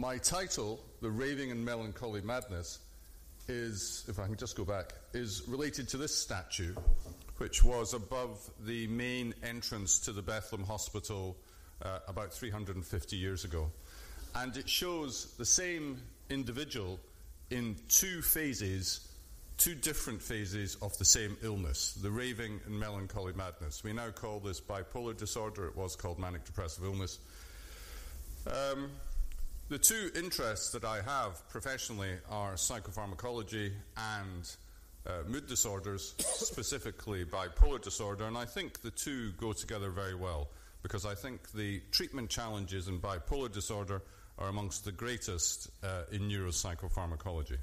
My title, The Raving and Melancholy Madness, is, if I can just go back, is related to this statue, which was above the main entrance to the Bethlehem Hospital uh, about 350 years ago. And it shows the same individual in two phases, two different phases of the same illness, the raving and melancholy madness. We now call this bipolar disorder, it was called manic depressive illness. Um, the two interests that I have professionally are psychopharmacology and uh, mood disorders, specifically bipolar disorder, and I think the two go together very well because I think the treatment challenges in bipolar disorder are amongst the greatest uh, in neuropsychopharmacology.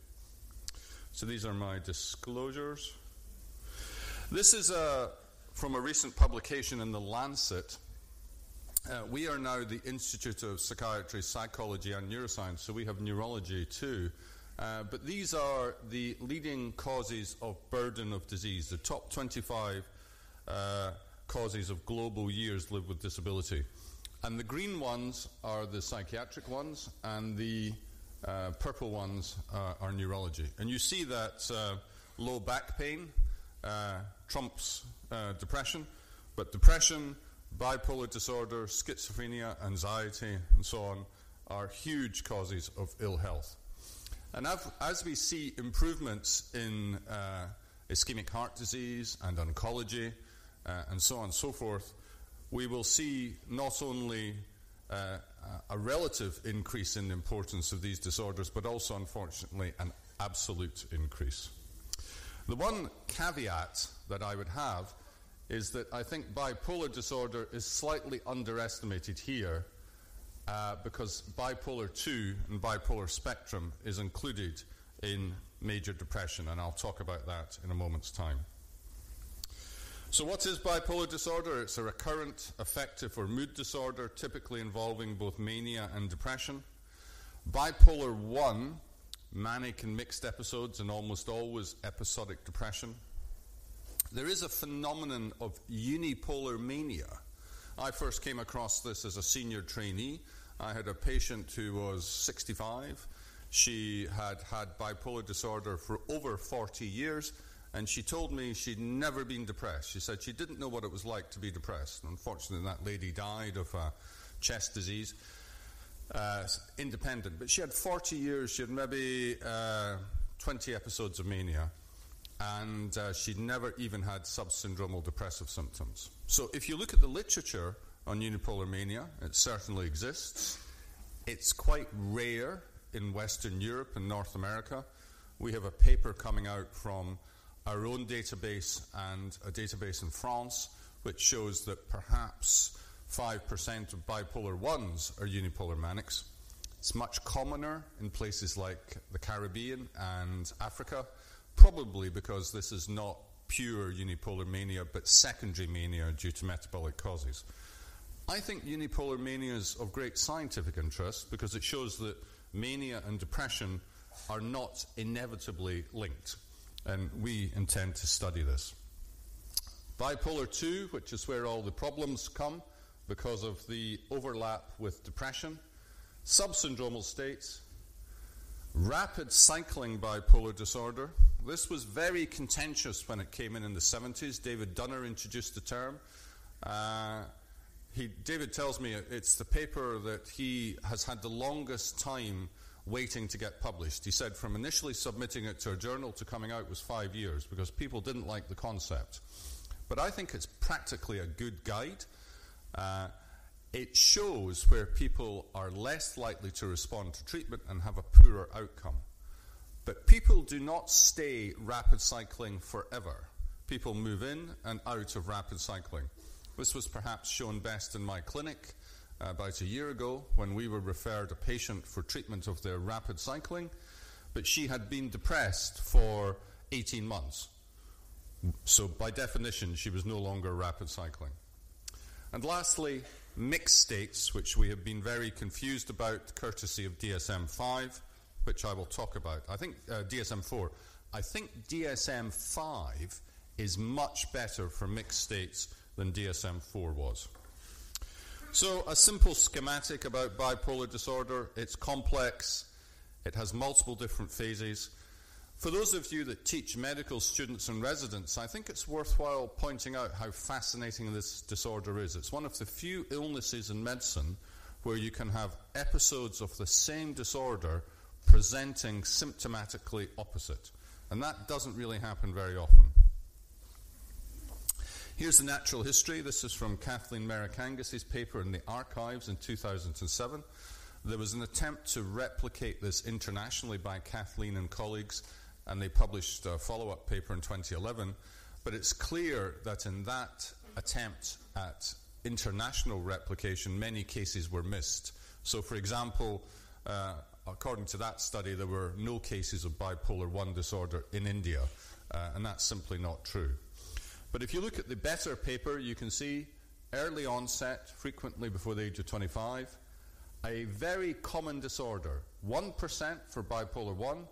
So these are my disclosures. This is uh, from a recent publication in The Lancet uh, we are now the Institute of Psychiatry, Psychology, and Neuroscience, so we have neurology too. Uh, but these are the leading causes of burden of disease, the top 25 uh, causes of global years lived with disability. And the green ones are the psychiatric ones, and the uh, purple ones are neurology. And you see that uh, low back pain uh, trumps depression, but depression bipolar disorder, schizophrenia, anxiety, and so on are huge causes of ill health. And as we see improvements in uh, ischemic heart disease and oncology uh, and so on and so forth, we will see not only uh, a relative increase in the importance of these disorders, but also, unfortunately, an absolute increase. The one caveat that I would have is that I think bipolar disorder is slightly underestimated here uh, because bipolar 2 and bipolar spectrum is included in major depression, and I'll talk about that in a moment's time. So, what is bipolar disorder? It's a recurrent affective or mood disorder, typically involving both mania and depression. Bipolar 1, manic and mixed episodes, and almost always episodic depression. There is a phenomenon of unipolar mania. I first came across this as a senior trainee. I had a patient who was 65. She had had bipolar disorder for over 40 years, and she told me she'd never been depressed. She said she didn't know what it was like to be depressed. Unfortunately, that lady died of a chest disease, uh, independent. But she had 40 years, she had maybe uh, 20 episodes of mania and uh, she'd never even had subsyndromal depressive symptoms. So if you look at the literature on unipolar mania, it certainly exists. It's quite rare in Western Europe and North America. We have a paper coming out from our own database and a database in France which shows that perhaps 5% of bipolar 1s are unipolar manics. It's much commoner in places like the Caribbean and Africa probably because this is not pure unipolar mania, but secondary mania due to metabolic causes. I think unipolar mania is of great scientific interest because it shows that mania and depression are not inevitably linked, and we intend to study this. Bipolar 2, which is where all the problems come because of the overlap with depression, subsyndromal states, rapid cycling bipolar disorder, this was very contentious when it came in in the 70s. David Dunner introduced the term. Uh, he, David tells me it's the paper that he has had the longest time waiting to get published. He said from initially submitting it to a journal to coming out was five years because people didn't like the concept. But I think it's practically a good guide. Uh, it shows where people are less likely to respond to treatment and have a poorer outcome. But people do not stay rapid cycling forever. People move in and out of rapid cycling. This was perhaps shown best in my clinic about a year ago when we were referred a patient for treatment of their rapid cycling, but she had been depressed for 18 months. So, by definition, she was no longer rapid cycling. And lastly, mixed states, which we have been very confused about, courtesy of DSM 5 which I will talk about. I think uh, DSM 4. I think DSM 5 is much better for mixed states than DSM 4 was. So, a simple schematic about bipolar disorder. It's complex. It has multiple different phases. For those of you that teach medical students and residents, I think it's worthwhile pointing out how fascinating this disorder is. It's one of the few illnesses in medicine where you can have episodes of the same disorder presenting symptomatically opposite. And that doesn't really happen very often. Here's the natural history. This is from Kathleen Merikangas's paper in the archives in 2007. There was an attempt to replicate this internationally by Kathleen and colleagues, and they published a follow up paper in 2011. But it's clear that in that attempt at international replication, many cases were missed. So, for example, uh, according to that study, there were no cases of bipolar 1 disorder in India, uh, and that's simply not true. But if you look at the better paper, you can see early onset, frequently before the age of 25, a very common disorder 1% for bipolar 1,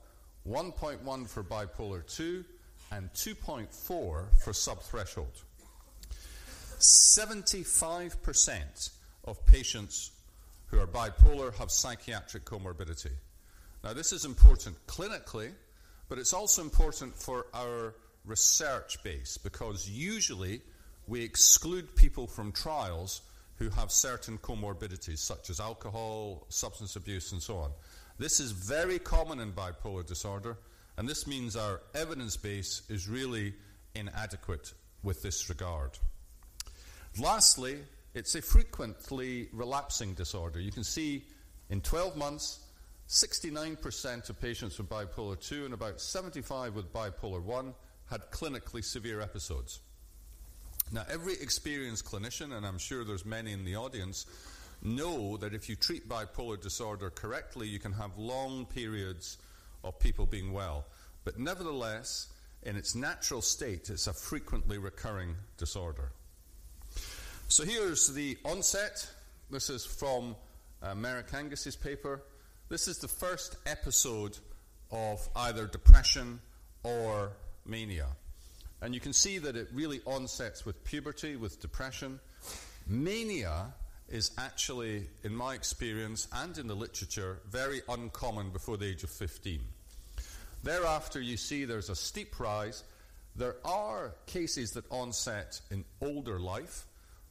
1.1 for bipolar 2, and 2.4 for subthreshold. 75% of patients who are bipolar have psychiatric comorbidity. Now, this is important clinically, but it's also important for our research base because usually we exclude people from trials who have certain comorbidities, such as alcohol, substance abuse, and so on. This is very common in bipolar disorder, and this means our evidence base is really inadequate with this regard. Lastly, it's a frequently relapsing disorder. You can see in 12 months, 69% of patients with bipolar 2 and about 75 with bipolar 1 had clinically severe episodes. Now, every experienced clinician, and I'm sure there's many in the audience, know that if you treat bipolar disorder correctly, you can have long periods of people being well. But nevertheless, in its natural state, it's a frequently recurring disorder. So here's the onset. This is from uh, Merikangas's paper. This is the first episode of either depression or mania. And you can see that it really onsets with puberty, with depression. Mania is actually, in my experience and in the literature, very uncommon before the age of 15. Thereafter, you see there's a steep rise. There are cases that onset in older life,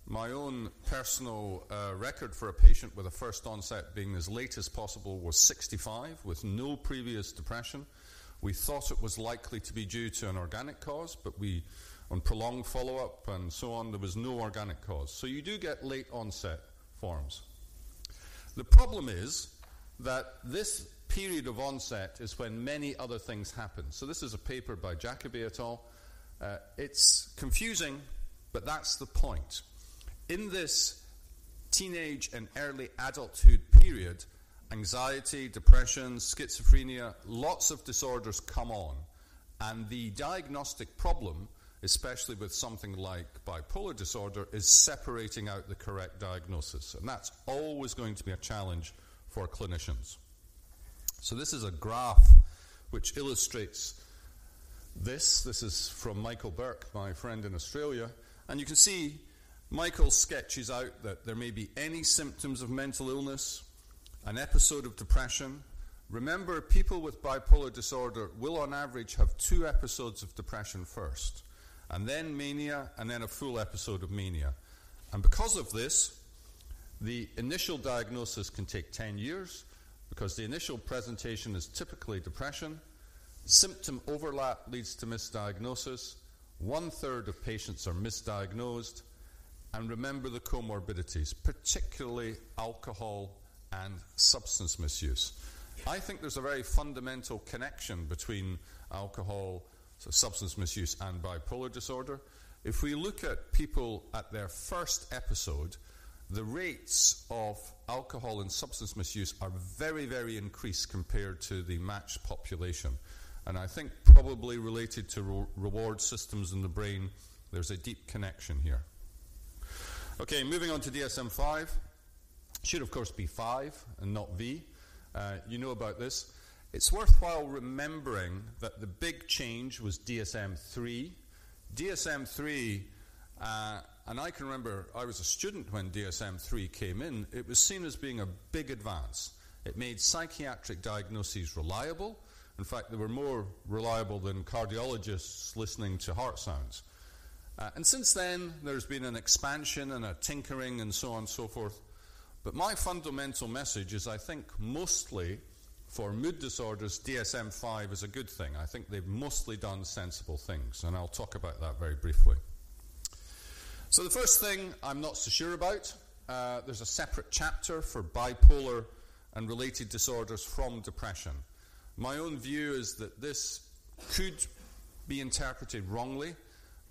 my own personal uh, record for a patient with a first onset being as late as possible was 65 with no previous depression. We thought it was likely to be due to an organic cause, but we, on prolonged follow up and so on, there was no organic cause. So you do get late onset forms. The problem is that this period of onset is when many other things happen. So this is a paper by Jacobi et al. Uh, it's confusing, but that's the point in this teenage and early adulthood period, anxiety, depression, schizophrenia, lots of disorders come on. And the diagnostic problem, especially with something like bipolar disorder, is separating out the correct diagnosis. And that's always going to be a challenge for clinicians. So, this is a graph which illustrates this. This is from Michael Berk, my friend in Australia. And you can see Michael sketches out that there may be any symptoms of mental illness, an episode of depression. Remember, people with bipolar disorder will on average have two episodes of depression first, and then mania, and then a full episode of mania. And because of this, the initial diagnosis can take 10 years because the initial presentation is typically depression. Symptom overlap leads to misdiagnosis. One third of patients are misdiagnosed and remember the comorbidities, particularly alcohol and substance misuse. I think there's a very fundamental connection between alcohol, so substance misuse, and bipolar disorder. If we look at people at their first episode, the rates of alcohol and substance misuse are very, very increased compared to the matched population. And I think probably related to re- reward systems in the brain, there's a deep connection here. Okay, moving on to DSM 5. Should, of course, be 5 and not V. Uh, you know about this. It's worthwhile remembering that the big change was DSM 3. DSM 3 Uh, and I can remember I was a student when DSM 3 came in. It was seen as being a big advance. It made psychiatric diagnoses reliable. In fact, they were more reliable than cardiologists listening to heart sounds. Uh, and since then, there's been an expansion and a tinkering and so on and so forth. But my fundamental message is I think mostly for mood disorders, DSM 5 is a good thing. I think they've mostly done sensible things, and I'll talk about that very briefly. So, the first thing I'm not so sure about uh, there's a separate chapter for bipolar and related disorders from depression. My own view is that this could be interpreted wrongly.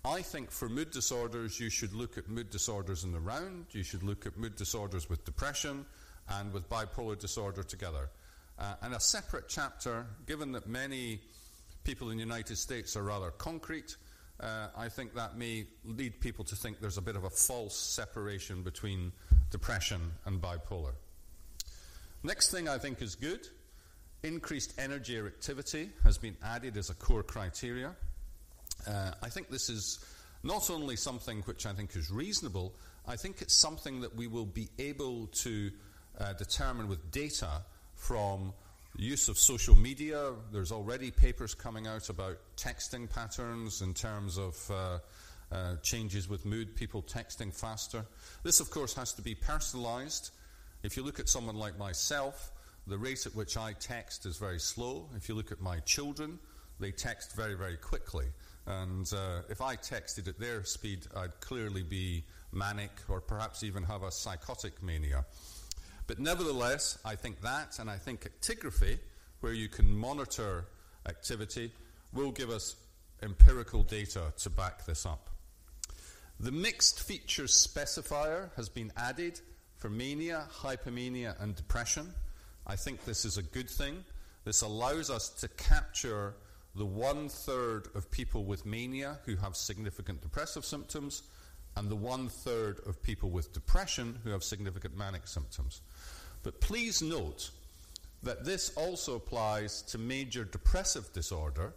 I think for mood disorders, you should look at mood disorders in the round, you should look at mood disorders with depression and with bipolar disorder together. Uh, and a separate chapter, given that many people in the United States are rather concrete, uh, I think that may lead people to think there's a bit of a false separation between depression and bipolar. Next thing I think is good increased energy or activity has been added as a core criteria. Uh, I think this is not only something which I think is reasonable, I think it's something that we will be able to uh, determine with data from use of social media. There's already papers coming out about texting patterns in terms of uh, uh, changes with mood, people texting faster. This, of course, has to be personalized. If you look at someone like myself, the rate at which I text is very slow. If you look at my children, they text very, very quickly. And uh, if I texted at their speed, I'd clearly be manic or perhaps even have a psychotic mania. But nevertheless, I think that and I think actigraphy, where you can monitor activity, will give us empirical data to back this up. The mixed features specifier has been added for mania, hypomania, and depression. I think this is a good thing. This allows us to capture the one third of people with mania who have significant depressive symptoms and the one third of people with depression who have significant manic symptoms. But please note that this also applies to major depressive disorder.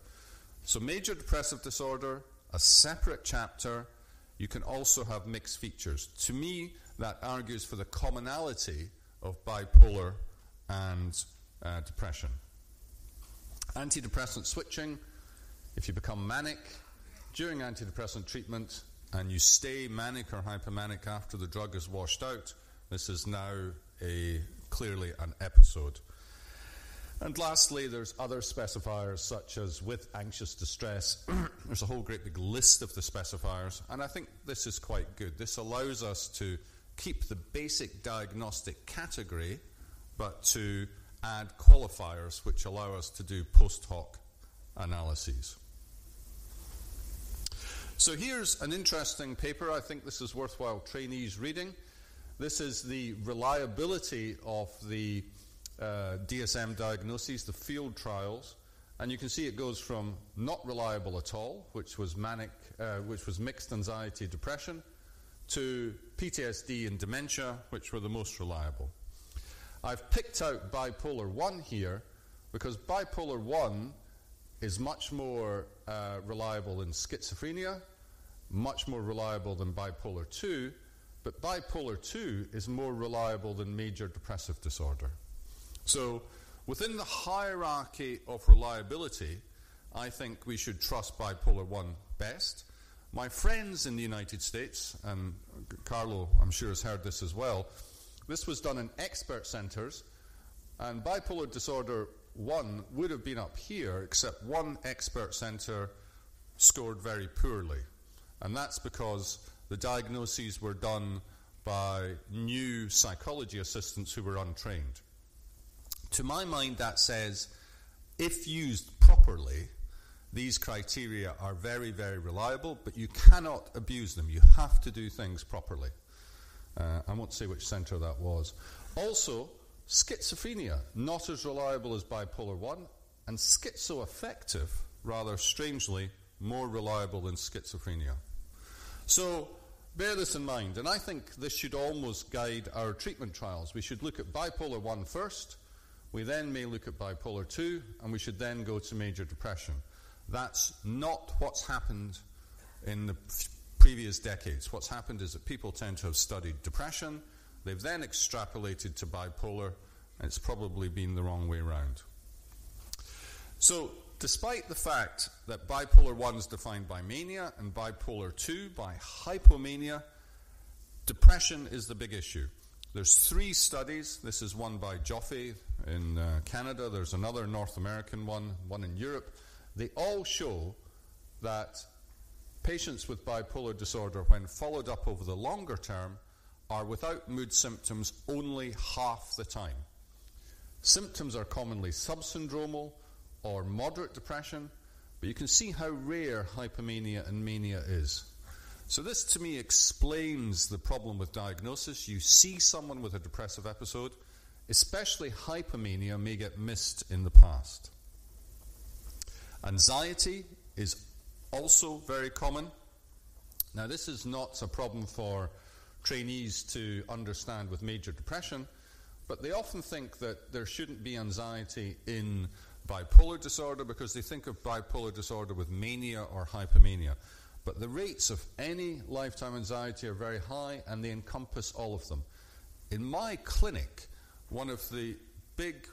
So, major depressive disorder, a separate chapter, you can also have mixed features. To me, that argues for the commonality of bipolar and uh, depression. Antidepressant switching, if you become manic during antidepressant treatment and you stay manic or hypomanic after the drug is washed out, this is now a clearly an episode. And lastly, there's other specifiers such as with anxious distress. there's a whole great big list of the specifiers, and I think this is quite good. This allows us to keep the basic diagnostic category, but to add qualifiers which allow us to do post hoc analyses. So here's an interesting paper. I think this is worthwhile trainees reading. This is the reliability of the uh, DSM diagnoses, the field trials, and you can see it goes from not reliable at all, which was manic, uh, which was mixed anxiety, depression, to PTSD and dementia, which were the most reliable. I've picked out bipolar 1 here because bipolar 1 is much more uh, reliable than schizophrenia, much more reliable than bipolar 2, but bipolar 2 is more reliable than major depressive disorder. So, within the hierarchy of reliability, I think we should trust bipolar 1 best. My friends in the United States, and Carlo, I'm sure, has heard this as well, this was done in expert centres, and bipolar disorder 1 would have been up here, except one expert centre scored very poorly. And that's because the diagnoses were done by new psychology assistants who were untrained. To my mind, that says if used properly, these criteria are very, very reliable, but you cannot abuse them. You have to do things properly. Uh, I won't say which centre that was. Also, schizophrenia, not as reliable as bipolar 1, and schizoaffective, rather strangely, more reliable than schizophrenia. So, bear this in mind, and I think this should almost guide our treatment trials. We should look at bipolar 1 first, we then may look at bipolar 2, and we should then go to major depression. That's not what's happened in the previous decades. What's happened is that people tend to have studied depression, they've then extrapolated to bipolar, and it's probably been the wrong way around. So, despite the fact that bipolar 1 is defined by mania and bipolar 2 by hypomania, depression is the big issue. There's three studies. This is one by Joffe in uh, Canada. There's another North American one, one in Europe. They all show that patients with bipolar disorder, when followed up over the longer term, are without mood symptoms only half the time. Symptoms are commonly subsyndromal or moderate depression, but you can see how rare hypomania and mania is. So, this to me explains the problem with diagnosis. You see someone with a depressive episode, especially hypomania, may get missed in the past. Anxiety is also very common. Now, this is not a problem for trainees to understand with major depression, but they often think that there shouldn't be anxiety in bipolar disorder because they think of bipolar disorder with mania or hypomania. But the rates of any lifetime anxiety are very high and they encompass all of them. In my clinic, one of the big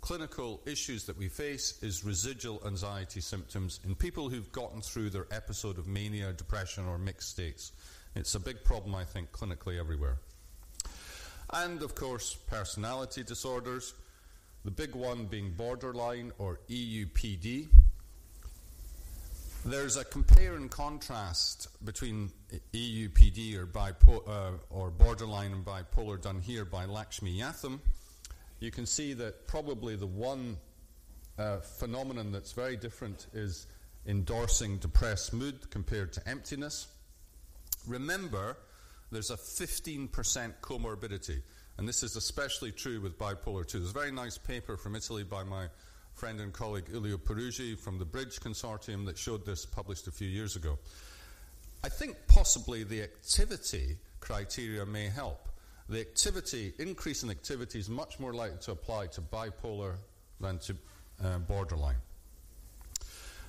clinical issues that we face is residual anxiety symptoms in people who've gotten through their episode of mania, depression, or mixed states. It's a big problem, I think, clinically everywhere. And of course, personality disorders, the big one being borderline or EUPD. There's a compare and contrast between EUPD or, bipo- uh, or borderline and bipolar done here by Lakshmi Yatham. You can see that probably the one uh, phenomenon that's very different is endorsing depressed mood compared to emptiness. Remember, there's a 15% comorbidity, and this is especially true with bipolar 2. There's a very nice paper from Italy by my friend and colleague Ilio Perugi from the Bridge Consortium that showed this published a few years ago. I think possibly the activity criteria may help. The activity, increase in activity, is much more likely to apply to bipolar than to uh, borderline.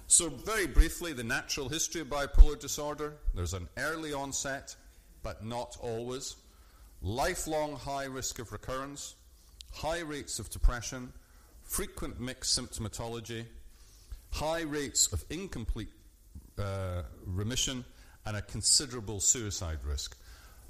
So, very briefly, the natural history of bipolar disorder there's an early onset, but not always, lifelong high risk of recurrence, high rates of depression, frequent mixed symptomatology, high rates of incomplete uh, remission, and a considerable suicide risk.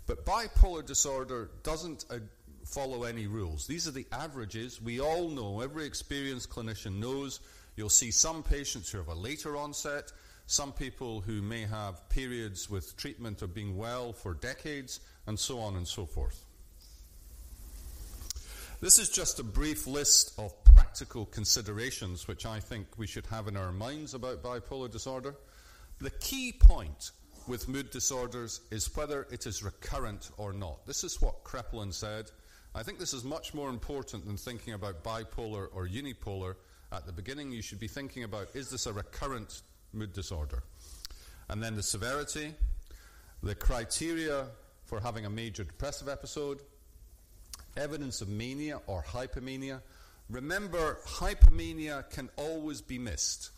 But bipolar disorder doesn't uh, follow any rules. These are the averages. We all know, every experienced clinician knows, you'll see some patients who have a later onset, some people who may have periods with treatment of being well for decades, and so on and so forth. This is just a brief list of practical considerations which I think we should have in our minds about bipolar disorder. The key point with mood disorders is whether it is recurrent or not. This is what Kraepelin said. I think this is much more important than thinking about bipolar or unipolar. At the beginning, you should be thinking about is this a recurrent mood disorder? And then the severity, the criteria for having a major depressive episode, evidence of mania or hypomania. Remember, hypomania can always be missed.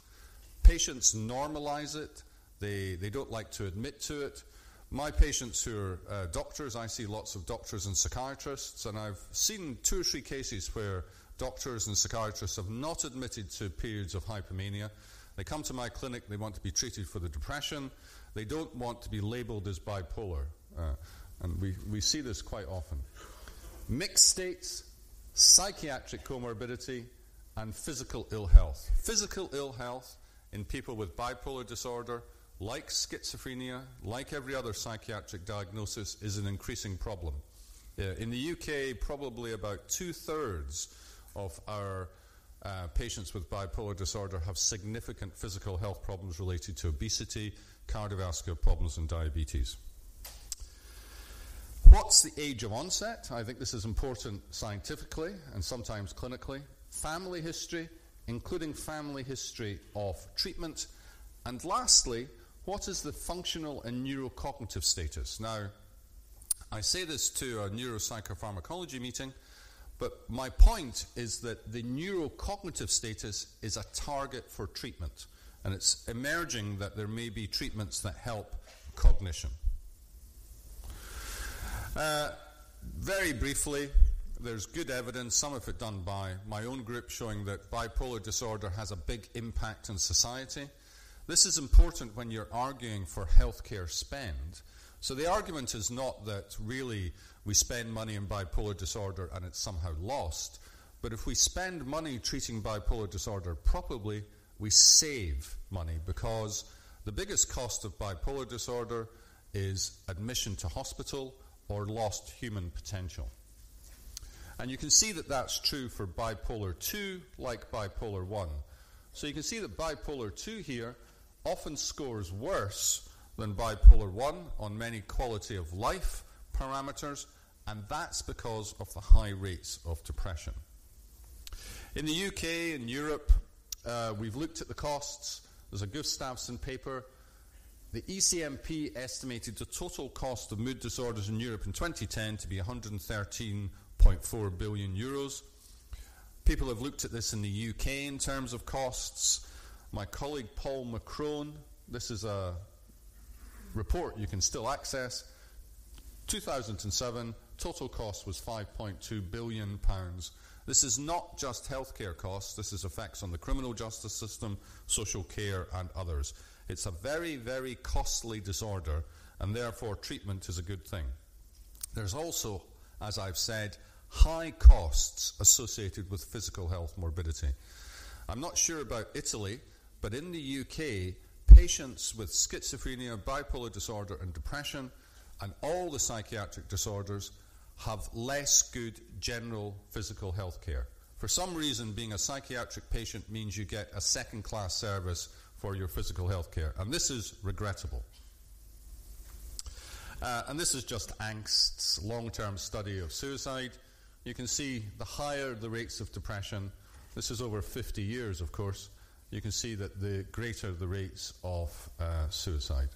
Patients normalize it, they, they don't like to admit to it. My patients who are uh, doctors, I see lots of doctors and psychiatrists, and I've seen two or three cases where doctors and psychiatrists have not admitted to periods of hypomania. They come to my clinic, they want to be treated for the depression, they don't want to be labeled as bipolar. Uh, and we, we see this quite often mixed states, psychiatric comorbidity, and physical ill health. Physical ill health in people with bipolar disorder, like schizophrenia, like every other psychiatric diagnosis, is an increasing problem. Uh, in the UK, probably about two thirds of our uh, patients with bipolar disorder have significant physical health problems related to obesity, cardiovascular problems, and diabetes. What's the age of onset? I think this is important scientifically and sometimes clinically. Family history, including family history of treatment. And lastly, what is the functional and neurocognitive status? Now, I say this to a neuropsychopharmacology meeting, but my point is that the neurocognitive status is a target for treatment, and it's emerging that there may be treatments that help cognition. Uh, very briefly, there's good evidence, some of it done by my own group, showing that bipolar disorder has a big impact on society. This is important when you're arguing for healthcare spend. So the argument is not that really we spend money in bipolar disorder and it's somehow lost, but if we spend money treating bipolar disorder properly, we save money because the biggest cost of bipolar disorder is admission to hospital or lost human potential. And you can see that that's true for bipolar 2 like bipolar 1. So you can see that bipolar 2 here often scores worse than bipolar 1 on many quality of life parameters, and that's because of the high rates of depression. In the UK and Europe, uh, we've looked at the costs. There's a Gustavsson paper. The ECNP estimated the total cost of mood disorders in Europe in 2010 to be 113.4 billion euros. People have looked at this in the UK in terms of costs. My colleague Paul McCrone, this is a report you can still access. 2007, total cost was 5.2 billion pounds. This is not just healthcare costs, this is effects on the criminal justice system, social care, and others. It's a very, very costly disorder, and therefore treatment is a good thing. There's also, as I've said, high costs associated with physical health morbidity. I'm not sure about Italy, but in the UK, patients with schizophrenia, bipolar disorder, and depression, and all the psychiatric disorders, have less good general physical health care. For some reason, being a psychiatric patient means you get a second class service for your physical health care, and this is regrettable. Uh, and this is just Angst's long term study of suicide. You can see the higher the rates of depression, this is over 50 years, of course, you can see that the greater the rates of uh, suicide.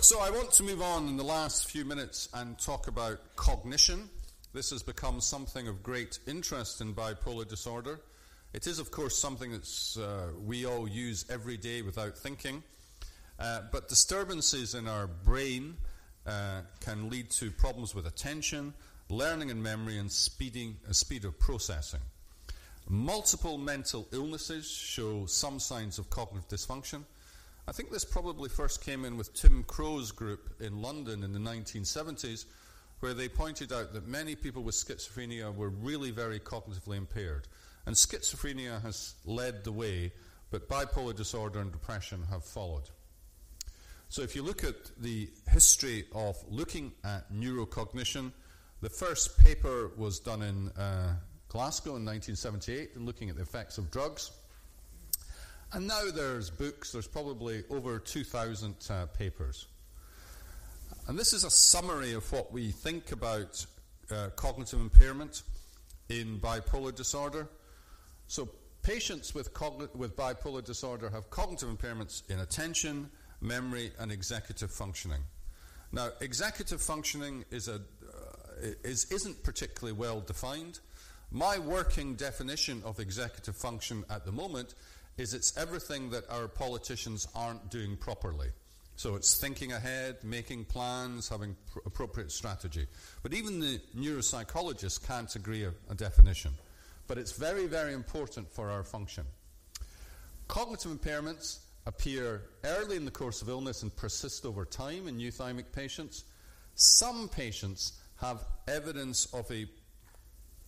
So I want to move on in the last few minutes and talk about cognition. This has become something of great interest in bipolar disorder. It is, of course, something that uh, we all use every day without thinking. Uh, but disturbances in our brain uh, can lead to problems with attention, learning and memory, and speeding, uh, speed of processing. Multiple mental illnesses show some signs of cognitive dysfunction. I think this probably first came in with Tim Crow's group in London in the 1970s, where they pointed out that many people with schizophrenia were really very cognitively impaired. And schizophrenia has led the way, but bipolar disorder and depression have followed. So, if you look at the history of looking at neurocognition, the first paper was done in uh, Glasgow in 1978 and looking at the effects of drugs. And now there's books, there's probably over 2,000 uh, papers. And this is a summary of what we think about uh, cognitive impairment in bipolar disorder. So, patients with, cogn- with bipolar disorder have cognitive impairments in attention, memory, and executive functioning. Now, executive functioning is a, uh, is, isn't particularly well defined. My working definition of executive function at the moment is it's everything that our politicians aren't doing properly. So it's thinking ahead, making plans, having pr- appropriate strategy. But even the neuropsychologists can't agree a, a definition. But it's very, very important for our function. Cognitive impairments appear early in the course of illness and persist over time in euthymic patients. Some patients have evidence of a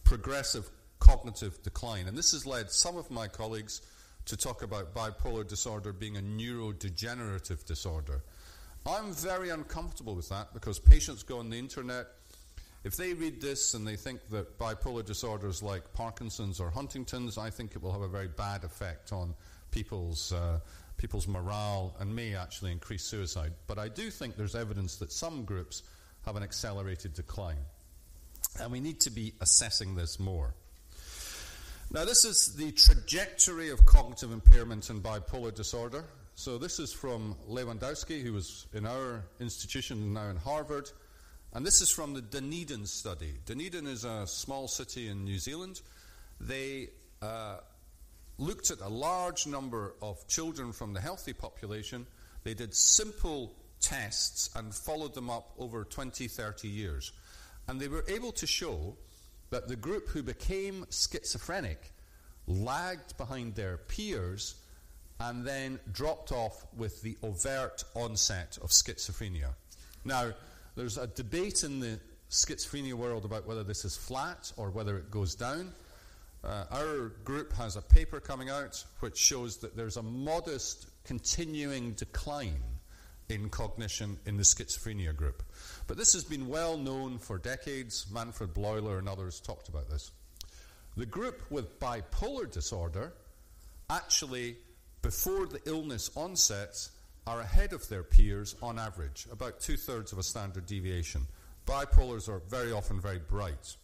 progressive cognitive decline. And this has led some of my colleagues to talk about bipolar disorder being a neurodegenerative disorder. I'm very uncomfortable with that because patients go on the internet. If they read this and they think that bipolar disorders like Parkinson's or Huntington's, I think it will have a very bad effect on people's, uh, people's morale and may actually increase suicide. But I do think there's evidence that some groups have an accelerated decline. And we need to be assessing this more. Now, this is the trajectory of cognitive impairment in bipolar disorder. So, this is from Lewandowski, who was in our institution now in Harvard. And this is from the Dunedin study. Dunedin is a small city in New Zealand. They uh, looked at a large number of children from the healthy population. They did simple tests and followed them up over 20, 30 years. And they were able to show that the group who became schizophrenic lagged behind their peers and then dropped off with the overt onset of schizophrenia. Now, there's a debate in the schizophrenia world about whether this is flat or whether it goes down. Uh, our group has a paper coming out which shows that there's a modest continuing decline in cognition in the schizophrenia group. But this has been well known for decades. Manfred Bleuler and others talked about this. The group with bipolar disorder actually, before the illness onsets, are ahead of their peers on average, about two thirds of a standard deviation. Bipolars are very often very bright.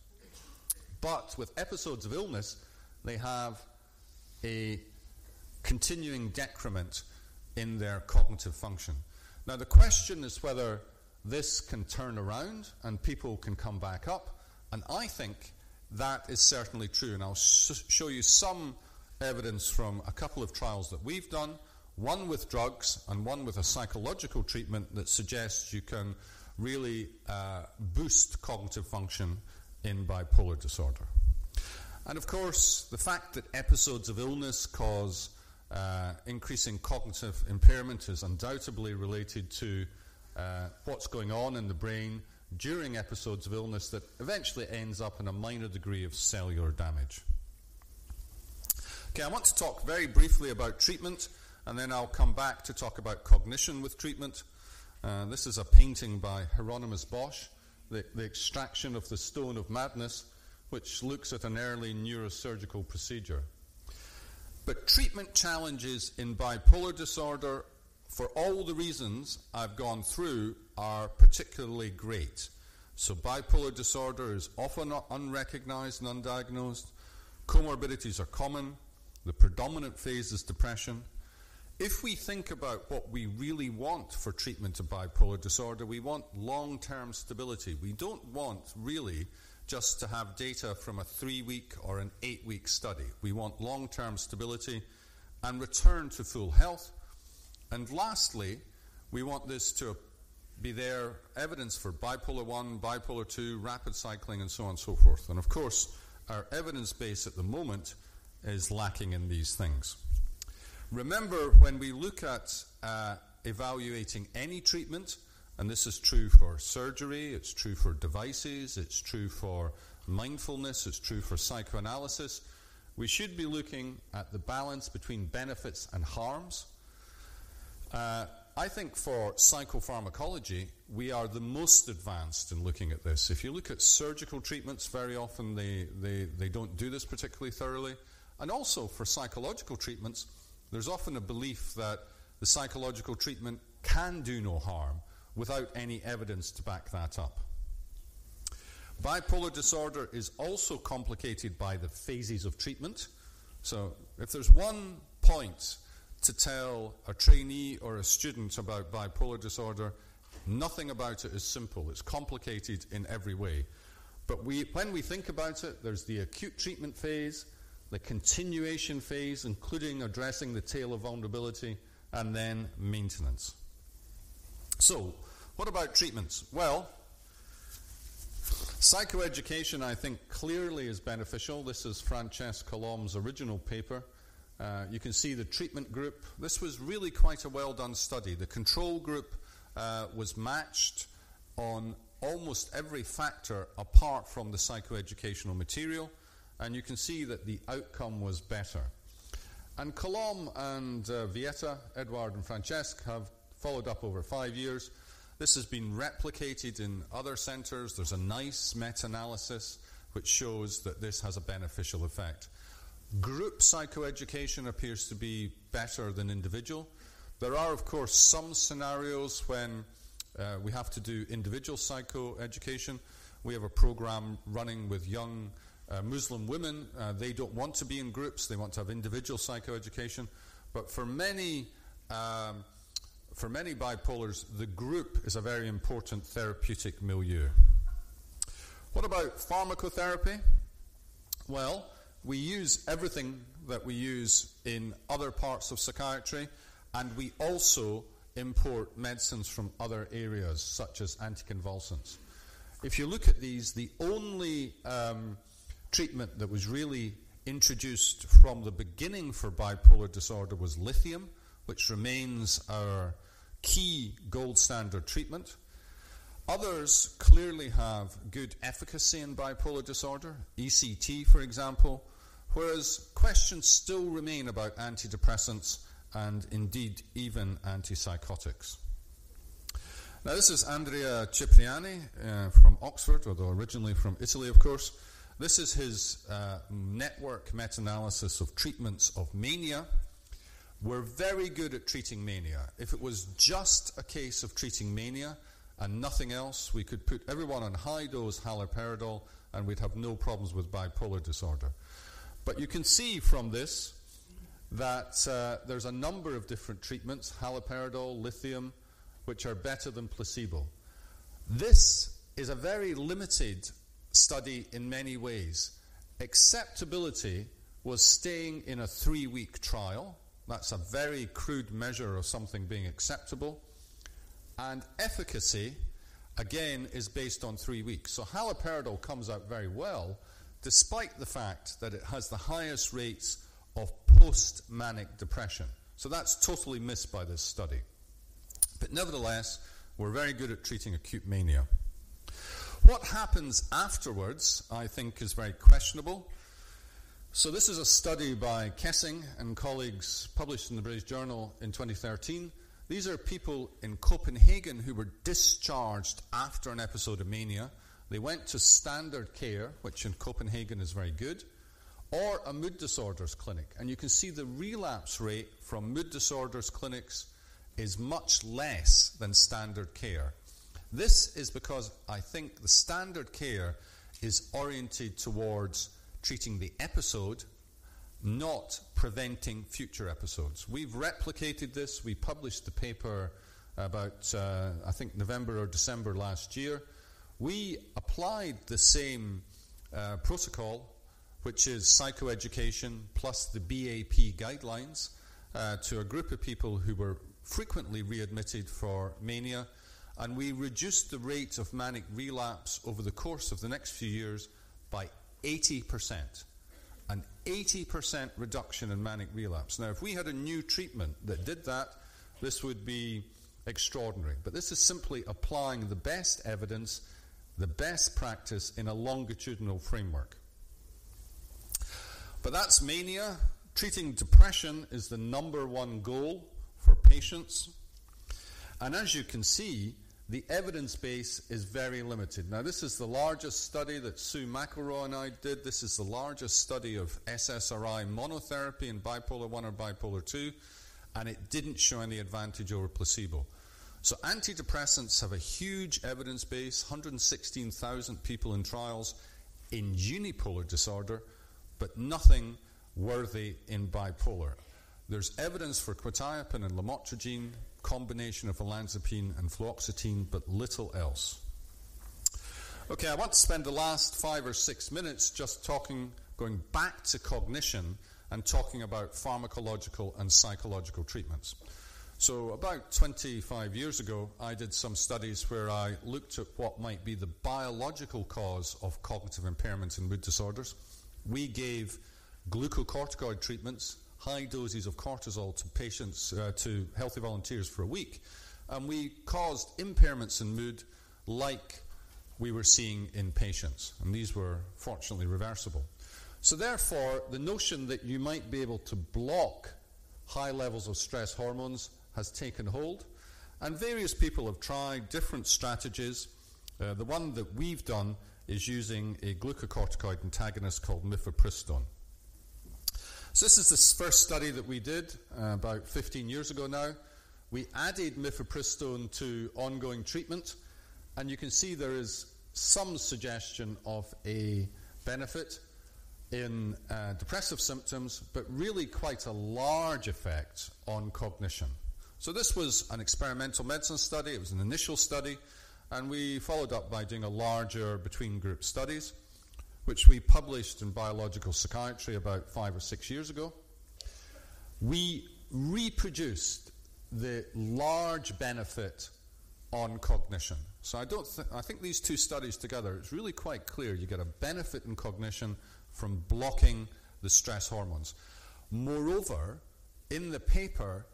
But with episodes of illness, they have a continuing decrement in their cognitive function. Now, the question is whether this can turn around and people can come back up, and I think that is certainly true. And I'll sh- show you some evidence from a couple of trials that we've done one with drugs and one with a psychological treatment that suggests you can really uh, boost cognitive function in bipolar disorder. And of course, the fact that episodes of illness cause uh, increasing cognitive impairment is undoubtedly related to uh, what's going on in the brain during episodes of illness that eventually ends up in a minor degree of cellular damage. Okay, I want to talk very briefly about treatment, and then I'll come back to talk about cognition with treatment. Uh, this is a painting by Hieronymus Bosch, the, the extraction of the stone of madness, which looks at an early neurosurgical procedure. But treatment challenges in bipolar disorder, for all the reasons I've gone through, are particularly great. So, bipolar disorder is often unrecognized and undiagnosed. Comorbidities are common. The predominant phase is depression. If we think about what we really want for treatment of bipolar disorder, we want long term stability. We don't want really just to have data from a three week or an eight week study. We want long term stability and return to full health. And lastly, we want this to be there evidence for bipolar 1, bipolar 2, rapid cycling, and so on and so forth. And of course, our evidence base at the moment is lacking in these things. Remember, when we look at uh, evaluating any treatment, and this is true for surgery, it's true for devices, it's true for mindfulness, it's true for psychoanalysis. We should be looking at the balance between benefits and harms. Uh, I think for psychopharmacology, we are the most advanced in looking at this. If you look at surgical treatments, very often they, they, they don't do this particularly thoroughly. And also for psychological treatments, there's often a belief that the psychological treatment can do no harm without any evidence to back that up. Bipolar disorder is also complicated by the phases of treatment. So, if there's one point to tell a trainee or a student about bipolar disorder, nothing about it is simple. It's complicated in every way. But we, when we think about it, there's the acute treatment phase, the continuation phase, including addressing the tail of vulnerability, and then maintenance. So, what about treatments? Well, psychoeducation, I think, clearly is beneficial. This is Francesc Colom's original paper. Uh, you can see the treatment group. This was really quite a well done study. The control group uh, was matched on almost every factor apart from the psychoeducational material, and you can see that the outcome was better. And Colom and uh, Vieta, Edward and Francesc, have followed up over five years. This has been replicated in other centres. There's a nice meta analysis which shows that this has a beneficial effect. Group psychoeducation appears to be better than individual. There are, of course, some scenarios when uh, we have to do individual psychoeducation. We have a program running with young uh, Muslim women. Uh, they don't want to be in groups, they want to have individual psychoeducation. But for many um, for many bipolars, the group is a very important therapeutic milieu. What about pharmacotherapy? Well, we use everything that we use in other parts of psychiatry, and we also import medicines from other areas, such as anticonvulsants. If you look at these, the only um, treatment that was really introduced from the beginning for bipolar disorder was lithium, which remains our key gold standard treatment. Others clearly have good efficacy in bipolar disorder, ECT, for example, whereas questions still remain about antidepressants and indeed even antipsychotics. Now, this is Andrea Cipriani uh, from Oxford, although originally from Italy, of course. This is his uh, network meta analysis of treatments of mania. We're very good at treating mania. If it was just a case of treating mania and nothing else, we could put everyone on high dose haloperidol and we'd have no problems with bipolar disorder. But you can see from this that uh, there's a number of different treatments haloperidol, lithium, which are better than placebo. This is a very limited study in many ways. Acceptability was staying in a three week trial. That's a very crude measure of something being acceptable. And efficacy, again, is based on three weeks. So haloperidol comes out very well, despite the fact that it has the highest rates of post manic depression. So that's totally missed by this study. But nevertheless, we're very good at treating acute mania. What happens afterwards, I think, is very questionable. So, this is a study by Kessing and colleagues published in the British Journal in 2013. These are people in Copenhagen who were discharged after an episode of mania. They went to standard care, which in Copenhagen is very good, or a mood disorders clinic. And you can see the relapse rate from mood disorders clinics is much less than standard care. This is because I think the standard care is oriented towards treating the episode, not preventing future episodes. We've replicated this. We published the paper about, uh, I think, November or December last year. We applied the same uh, protocol, which is psychoeducation plus the BAP guidelines, uh, to a group of people who were frequently readmitted for mania and we reduced the rate of manic relapse over the course of the next few years by 80%. An 80% reduction in manic relapse. Now, if we had a new treatment that did that, this would be extraordinary. But this is simply applying the best evidence, the best practice in a longitudinal framework. But that's mania. Treating depression is the number one goal for patients. And as you can see, the evidence base is very limited. Now, this is the largest study that Sue McElroy and I did. This is the largest study of SSRI monotherapy in bipolar 1 or bipolar 2, and it didn't show any advantage over placebo. So, antidepressants have a huge evidence base 116,000 people in trials in unipolar disorder, but nothing worthy in bipolar. There's evidence for quetiapine and lamotrigine, combination of olanzapine and fluoxetine, but little else. Okay, I want to spend the last five or six minutes just talking, going back to cognition and talking about pharmacological and psychological treatments. So, about 25 years ago, I did some studies where I looked at what might be the biological cause of cognitive impairment in mood disorders. We gave glucocorticoid treatments high doses of cortisol to patients, uh, to healthy volunteers for a week. And we caused impairments in mood like we were seeing in patients. And these were fortunately reversible. So, therefore, the notion that you might be able to block high levels of stress hormones has taken hold. And various people have tried different strategies. Uh, the one that we've done is using a glucocorticoid antagonist called mifepristone. So, this is the first study that we did uh, about 15 years ago now. We added mifepristone to ongoing treatment, and you can see there is some suggestion of a benefit in uh, depressive symptoms, but really quite a large effect on cognition. So, this was an experimental medicine study, it was an initial study, and we followed up by doing a larger between group studies which we published in Biological Psychiatry about five or six years ago. We reproduced the large benefit on cognition. So I don't. Th- I think these two studies together, it's really quite clear. You get a benefit in cognition from blocking the stress hormones. Moreover, in the paper,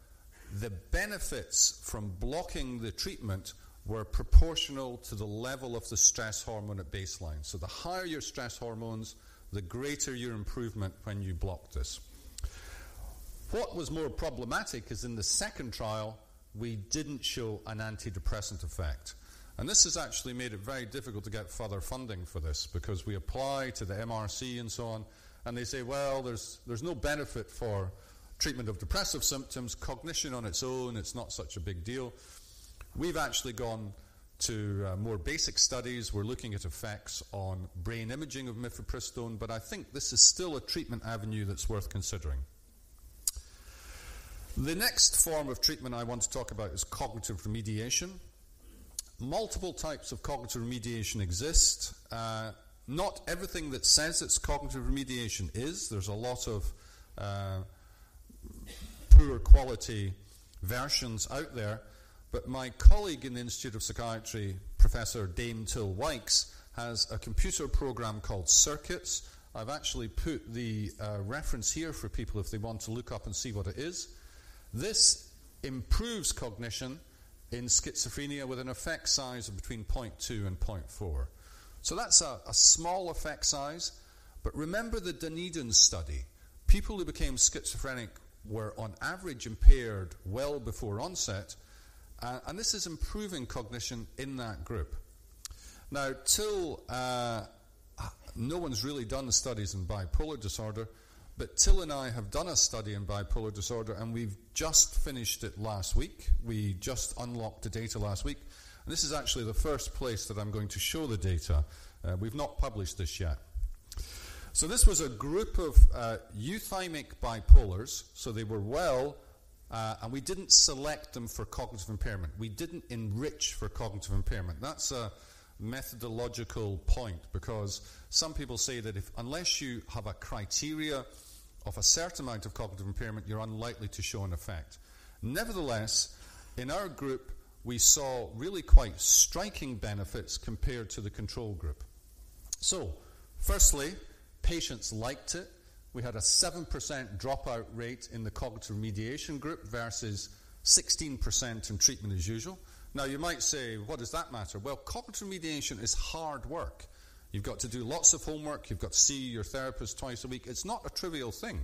the benefits from blocking the treatment were proportional to the level of the stress hormone at baseline. So the higher your stress hormones, the greater your improvement when you block this. What was more problematic is in the second trial, we didn't show an antidepressant effect. And this has actually made it very difficult to get further funding for this because we apply to the MRC and so on, and they say, well, there's, there's no benefit for treatment of depressive symptoms. Cognition on its own, it's not such a big deal. We've actually gone to uh, more basic studies. We're looking at effects on brain imaging of mifepristone, but I think this is still a treatment avenue that's worth considering. The next form of treatment I want to talk about is cognitive remediation. Multiple types of cognitive remediation exist. Uh, not everything that says it's cognitive remediation is. There's a lot of uh, poor quality versions out there. But my colleague in the Institute of Psychiatry, Professor Dame Till Wykes, has a computer program called Circuits. I've actually put the uh, reference here for people if they want to look up and see what it is. This improves cognition in schizophrenia with an effect size of between 0.2 and 0.4. So that's a, a small effect size. But remember the Dunedin study. People who became schizophrenic were on average impaired well before onset, uh, and this is improving cognition in that group. Now, till uh, no one's really done studies in bipolar disorder, but Till and I have done a study in bipolar disorder, and we've just finished it last week. We just unlocked the data last week. And this is actually the first place that I'm going to show the data. Uh, we've not published this yet. So, this was a group of uh, euthymic bipolars, so they were well, uh, and we didn't select them for cognitive impairment. We didn't enrich for cognitive impairment. That's a methodological point because some people say that if, unless you have a criteria of a certain amount of cognitive impairment, you're unlikely to show an effect. Nevertheless, in our group, we saw really quite striking benefits compared to the control group. So, firstly, patients liked it. We had a 7% dropout rate in the cognitive remediation group versus 16% in treatment as usual. Now, you might say, what does that matter? Well, cognitive remediation is hard work. You've got to do lots of homework. You've got to see your therapist twice a week. It's not a trivial thing.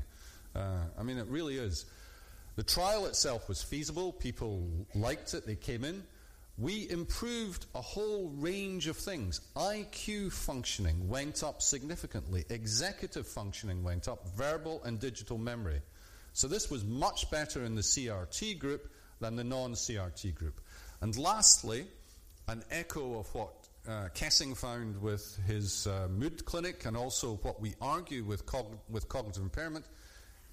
Uh, I mean, it really is. The trial itself was feasible. People liked it. They came in. We improved a whole range of things. IQ functioning went up significantly. Executive functioning went up. Verbal and digital memory. So this was much better in the CRT group than the non CRT group. And lastly, an echo of what uh, Kessing found with his uh, mood clinic and also what we argue with, cog- with cognitive impairment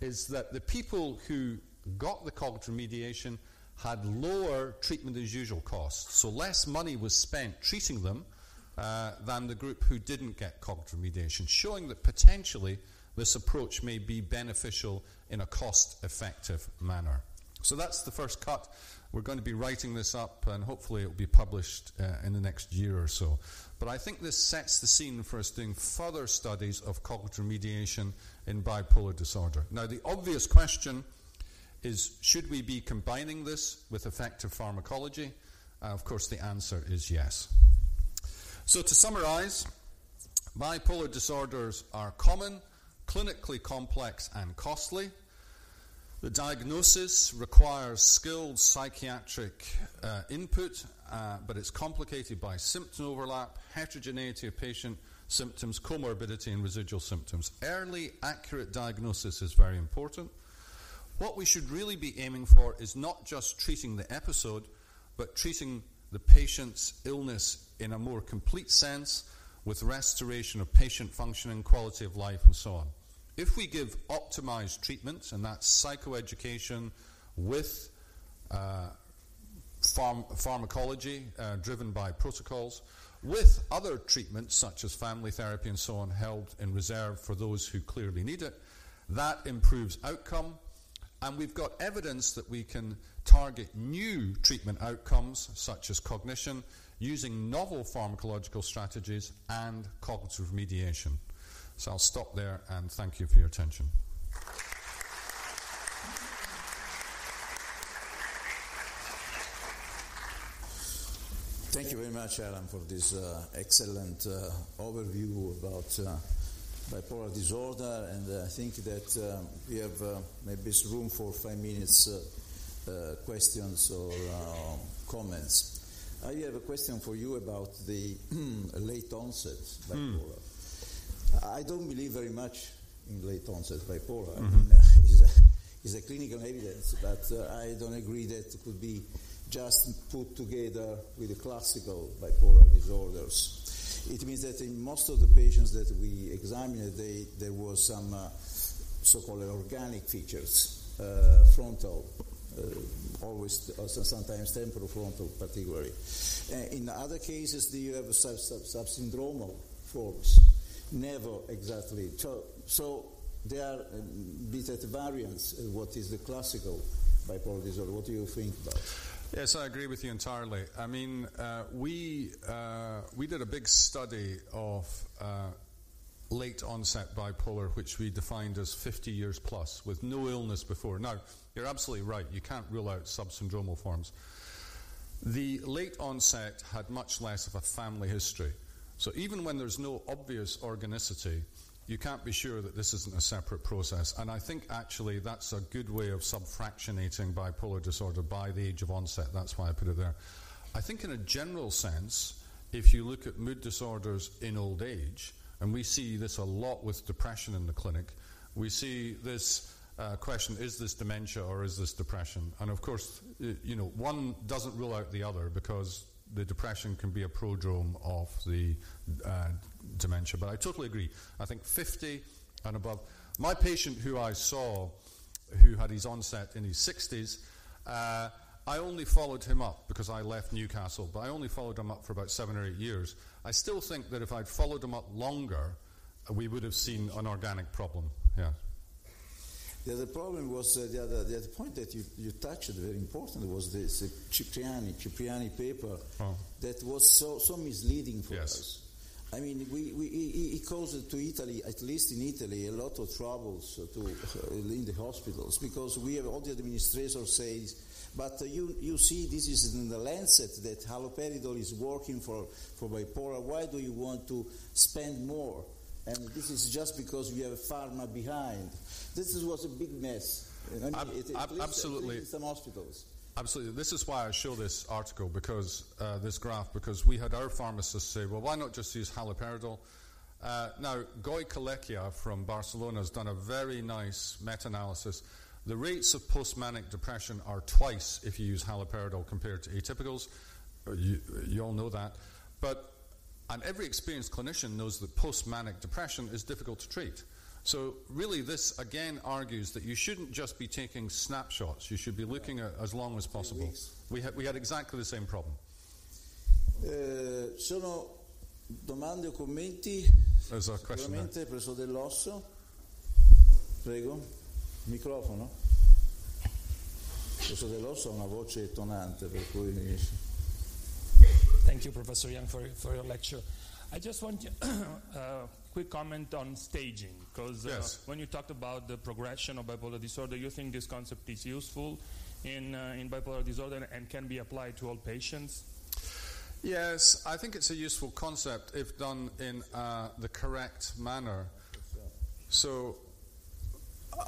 is that the people who got the cognitive remediation had lower treatment as usual costs. So less money was spent treating them uh, than the group who didn't get cognitive remediation, showing that potentially this approach may be beneficial in a cost effective manner. So that's the first cut. We're going to be writing this up and hopefully it will be published uh, in the next year or so. But I think this sets the scene for us doing further studies of cognitive remediation in bipolar disorder. Now, the obvious question is should we be combining this with effective pharmacology? Uh, of course, the answer is yes. So, to summarize, bipolar disorders are common, clinically complex, and costly. The diagnosis requires skilled psychiatric uh, input, uh, but it's complicated by symptom overlap, heterogeneity of patient symptoms, comorbidity, and residual symptoms. Early, accurate diagnosis is very important. What we should really be aiming for is not just treating the episode, but treating the patient's illness in a more complete sense with restoration of patient functioning, quality of life, and so on. If we give optimized treatment, and that's psychoeducation with uh, pharm- pharmacology uh, driven by protocols, with other treatments such as family therapy and so on held in reserve for those who clearly need it, that improves outcome And we've got evidence that we can target new treatment outcomes, such as cognition, using novel pharmacological strategies and cognitive mediation. So I'll stop there and thank you for your attention. Thank you very much, Allan, for this uh, excellent uh, overview about uh, bipolar disorder. And uh, I think that uh, we have uh, maybe room for five minutes questions or comments. I have a question for you about the late onset bipolar. Mm. I don't believe very much in late onset bipolar. Mm-hmm. I mean, it's, a, it's, a, clinical evidence, but I don't agree that it could be just put together with the classical bipolar disorders. It means that in most of the patients that we examined, they, there was some uh, so-called organic features, uh, frontal, uh, always, uh, sometimes temporal frontal particularly. Uh, in other cases, do you have sub, sub, subsyndromal forms, never exactly. So, so there are a bit at variance what is the classical bipolar disorder. What do you think about Yes, I agree with you entirely. I mean, uh, we uh, we did a big study of uh, late onset bipolar, which we defined as 50 years plus, with no illness before. Now, you're absolutely right. You can't rule out subsyndromal forms. The late onset had much less of a family history. So even when there's no obvious organicity, you can't be sure that this isn't a separate process. And I think actually that's a good way of subfractionating bipolar disorder by the age of onset. That's why I put it there. I think, in a general sense, if you look at mood disorders in old age, and we see this a lot with depression in the clinic, we see this uh, question is this dementia or is this depression? And of course, you know, one doesn't rule out the other because the depression can be a prodrome of the uh, dementia. But I totally agree. I think 50 and above. My patient who I saw, who had his onset in his 60s, uh, I only followed him up because I left Newcastle, but I only followed him up for about seven or eight years. I still think that if I'd followed him up longer, we would have seen an organic problem. Yeah. The other problem was uh, the, other, the other point that you, you touched, very important, was this uh, Cipriani, Cipriani paper oh. that was so, so misleading for yes. us. I mean, we, we, it caused to Italy, at least in Italy, a lot of troubles to, uh, in the hospitals because we have all the administrators say, but uh, you, you see, this is in the Lancet that haloperidol is working for, for bipolar. Why do you want to spend more? And this is just because we have a pharma behind. This was a big mess. I mean, it, it, absolutely. some hospitals. Absolutely. This is why I show this article, because uh, this graph, because we had our pharmacists say, well, why not just use haloperidol? Uh, now, Goikolea from Barcelona has done a very nice meta analysis. The rates of post manic depression are twice if you use haloperidol compared to atypicals. You, you all know that. But and every experienced clinician knows that post manic depression is difficult to treat. So, really, this again argues that you shouldn't just be taking snapshots, you should be looking at as long as possible. We had, we had exactly the same problem. Uh, sono domande o commenti? There's a question. Sicuramente preso dell'osso. Prego, microfono. Preso dell'osso ha una voce tonante, per cui Thank you, Professor Young, for, for your lecture. I just want a uh, quick comment on staging, because uh, yes. when you talked about the progression of bipolar disorder, you think this concept is useful in, uh, in bipolar disorder and can be applied to all patients? Yes, I think it's a useful concept if done in uh, the correct manner. So, uh,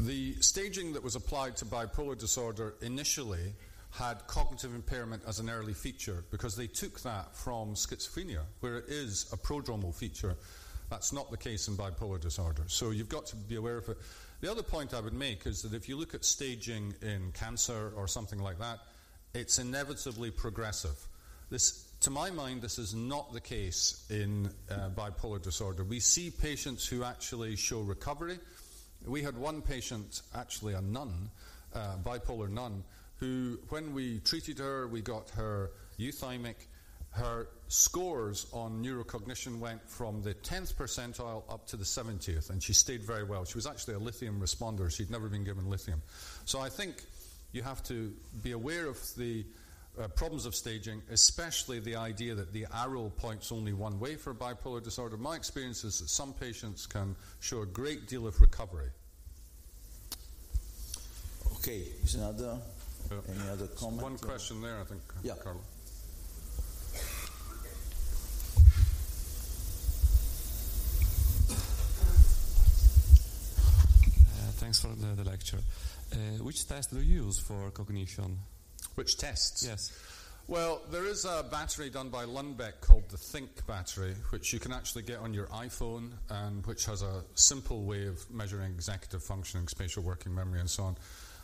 the staging that was applied to bipolar disorder initially had cognitive impairment as an early feature because they took that from schizophrenia, where it is a prodromal feature. That's not the case in bipolar disorder. So you've got to be aware of it. The other point I would make is that if you look at staging in cancer or something like that, it's inevitably progressive. This, to my mind, this is not the case in uh, bipolar disorder. We see patients who actually show recovery. We had one patient, actually a nun, uh, bipolar nun, who, when we treated her, we got her euthymic, her scores on neurocognition went from the 10th percentile up to the 70th, and she stayed very well. She was actually a lithium responder. She'd never been given lithium. So I think you have to be aware of the uh, problems of staging, especially the idea that the arrow points only one way for bipolar disorder. My experience is that some patients can show a great deal of recovery. Okay, is another any other comment? One question there, I think, yeah. Carlo. Uh, thanks for the, the lecture. Uh, which test do you use for cognition? Which tests? Yes. Well, there is a battery done by Lundbeck called the Think battery, which you can actually get on your iPhone and which has a simple way of measuring executive functioning, spatial working memory, and so on.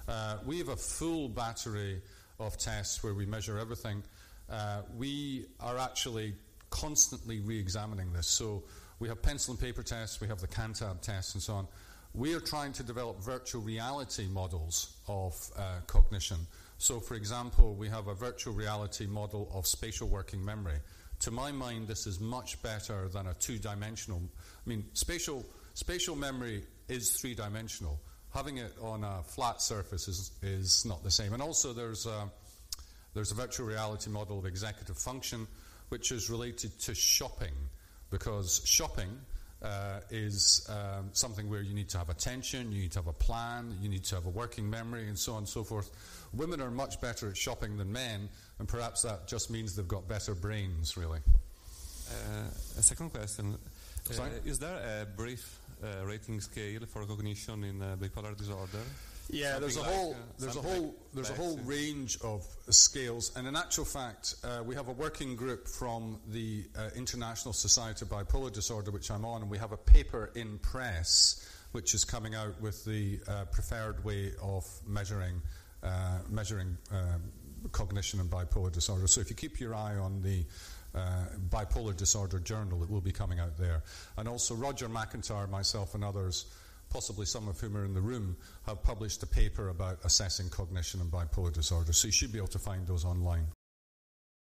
Uh, we have a full battery of tests where we measure everything. Uh, we are actually constantly re examining this. So we have pencil and paper tests, we have the Cantab tests, and so on. We are trying to develop virtual reality models of uh, cognition. So, for example, we have a virtual reality model of spatial working memory. To my mind, this is much better than a two dimensional. I mean, spatial, spatial memory is three dimensional having it on a flat surface is, is not the same. And also, there's a, there's a virtual reality model of executive function which is related to shopping because shopping uh, is um, something where you need to have attention, you need to have a plan, you need to have a working memory, and so on and so forth. Women are much better at shopping than men, and perhaps that just means they've got better brains, really. Uh, a second question. Uh, is there a brief uh, rating scale for cognition in uh, bipolar disorder? Yeah, there's a like, whole uh, there's a whole like there's a whole range of scales, and in actual fact, uh, we have a working group from the uh, International Society of Bipolar Disorder, which I'm on, and we have a paper in press which is coming out with the uh, preferred way of measuring measuring cognition and bipolar disorder. So if you keep your eye on the uh, bipolar disorder journal that will be coming out there. And also, Roger McIntyre, myself, and others, possibly some of whom are in the room, have published a paper about assessing cognition and bipolar disorder. So you should be able to find those online.